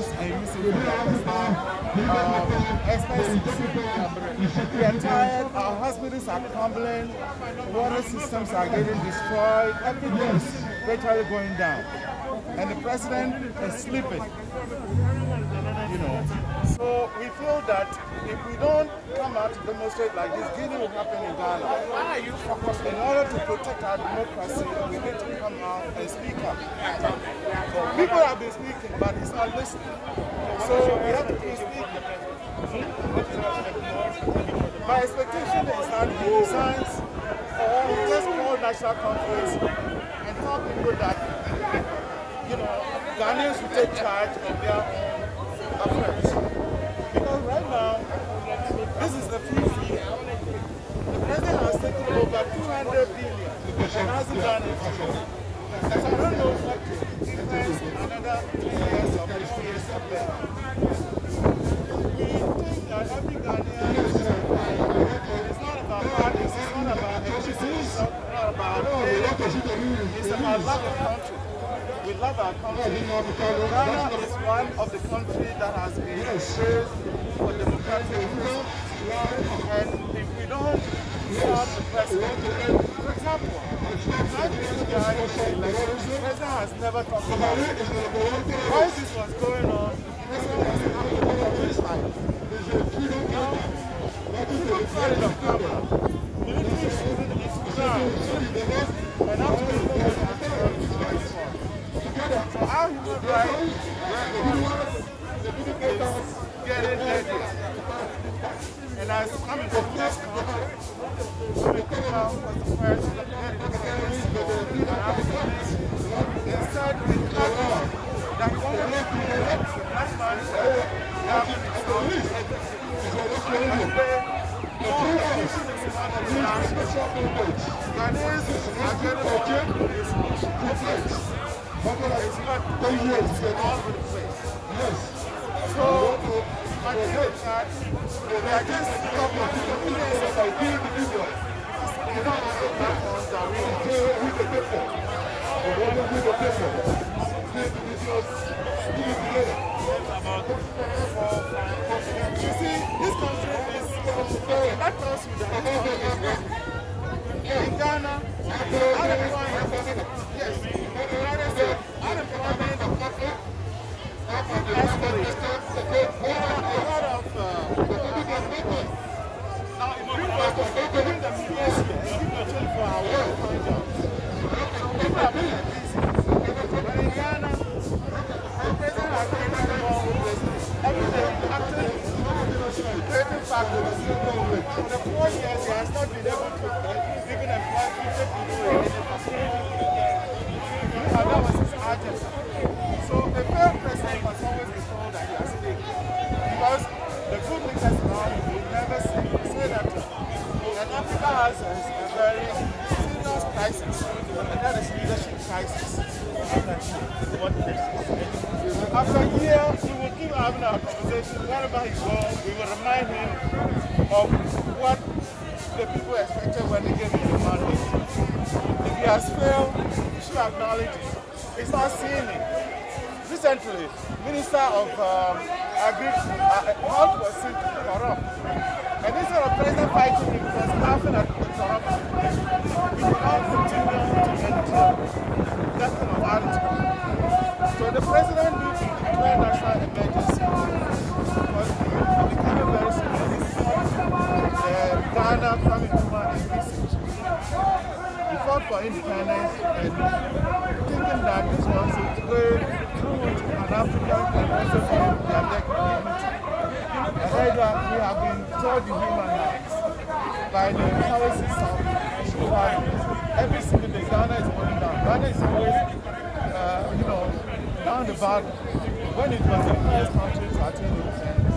and using um, We are tired, our hospitals are crumbling, water systems are getting destroyed, everything is virtually going down. And the president is sleeping. You know. So we feel that if we don't come out to demonstrate like this, Guinea will happen in Ghana. Why are you focused? In order to protect our democracy, we need to come out and speak up. People have been speaking, but he's not listening. So we have to keep speaking. My expectation is that he resigns or just call national conference and tell people that, you know, Ghanaians will take charge of their own affairs. Because right now, this is the fifth year. The president has taken over 200 billion and hasn't done it. So I don't know what difference another three years or four years of there. We think that every Ghanaian it's not about parties, it's not about ethnicity, it's not about about love of country. We love our country. Ghana is one of the countries that has been praised for democratic reasons. And if we don't stop the president, for example, not this guy in the election, the president has never talked about it. While this was going on, the president was happy to this time. Now, people it on camera. Is getting ready. And I was coming. Coming to town was the first to get it and said in Khartoum that he wanted to be elected. That's why he said that getting the place. Yes. So, my thing is that we are just a couple of people as I do individuals. You don't have the platforms that we we can pay for. But what we can pay for, the individuals do it together. You see, this country is, that tells you that this country is ready. In Ghana, unemployment, yes, United the media here and 24 hours find jobs, people are being busy. But in Ghana, the president has the four years, he has not been able to even employ 50 people in any. A, very serious crisis, and that is leadership crisis. What After a year, we will keep having our conversation. Wherever he goes, we will remind him of what the people expected when they gave him the mandate. If he has failed, we should acknowledge it. He's not seeing it. Recently, Minister of um, Agri uh, Health was seen to corrupt. And instead of President fighting him, he was laughing at the corruption. We cannot continue to endure that kind of attitude. So the president needs to declare national emergency. Because it's becoming very serious. Ghana coming to envisage. He fought for independence and thinking that this was a way through an African can also heard that we have been told the human rights by the policies of. Every single day Ghana is going down. Ghana is always, down the bottom when it was the first country to attain.